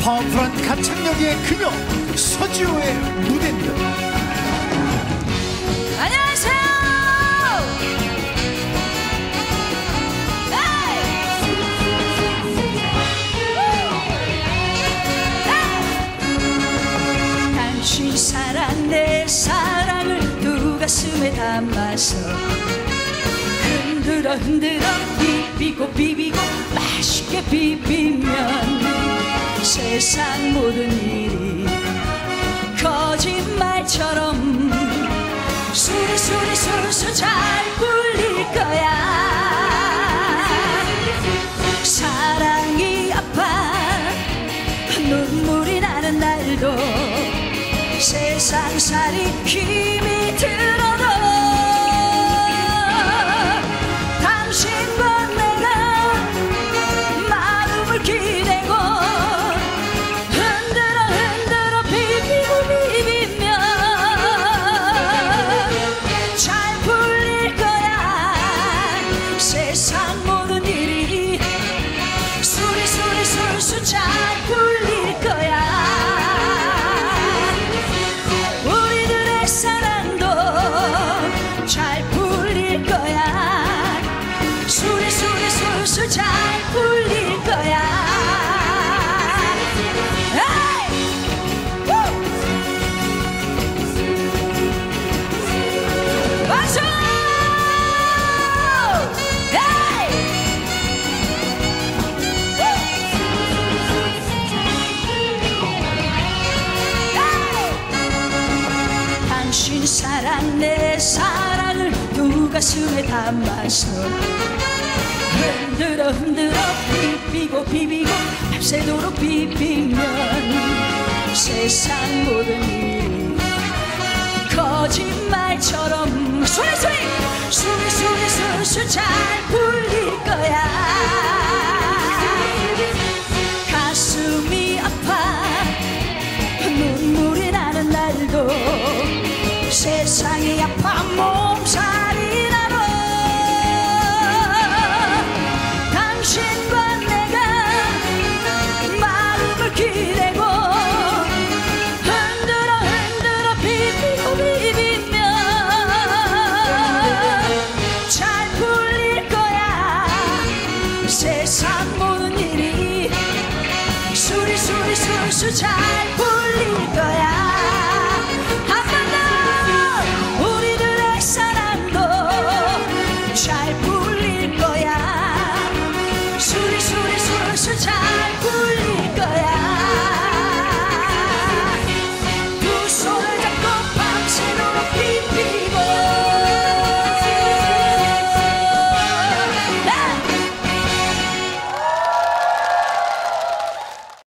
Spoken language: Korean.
파워풀한 가창력의 그녀 서지호의 무대입니다. 안녕하세요. 당신 사랑 내 사랑을 두 가슴에 담아서 흔들어 흔들어 비비고 비비고 맛있게 비비면 세상 모든 일이 거짓말처럼 수리 수리 술술 잘 풀릴 거야. 사랑이 아파. 눈물이 나는 날도 세상살이 힘이 수리 수리 술술 잘 당신 사랑 내 사랑을 두 가슴에 담아서. 흔들어 흔들어 비비고 비비고 밤새도록 비비면 세상 모든 일이 거짓말처럼. 소리 소리! 소리 소리 술술 잘 Suci, 的呀